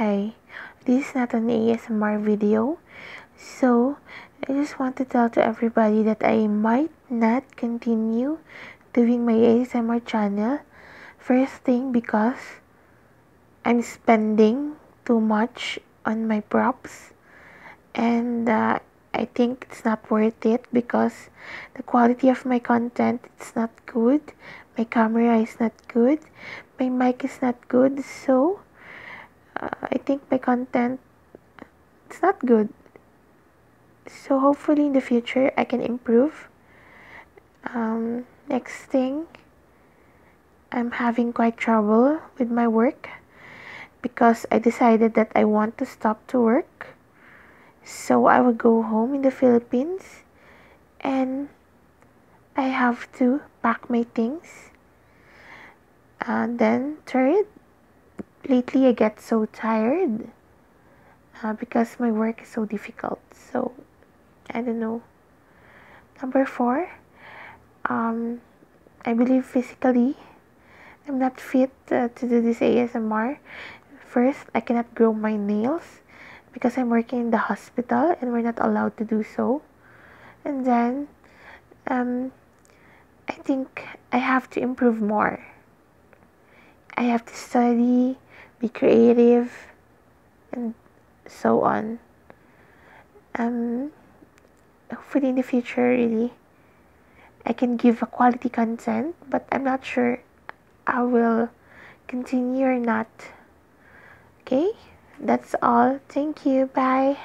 Hey, this is not an ASMR video, so I just want to tell to everybody that I might not continue doing my ASMR channel. First thing because I'm spending too much on my props. And uh, I think it's not worth it because the quality of my content it's not good. My camera is not good. My mic is not good. So I think my content it's not good. So hopefully in the future I can improve. Um, next thing I'm having quite trouble with my work because I decided that I want to stop to work. So I will go home in the Philippines and I have to pack my things. And then third, lately I get so tired uh, because my work is so difficult. So I don't know. Number four, um, I believe physically I'm not fit uh, to do this ASMR. First, I cannot grow my nails because I'm working in the hospital and we're not allowed to do so. And then um, I think I have to improve more. I have to study, be creative, and so on. Um, hopefully in the future, really, I can give a quality content, but I'm not sure I will continue or not. Okay? That's all. Thank you. Bye.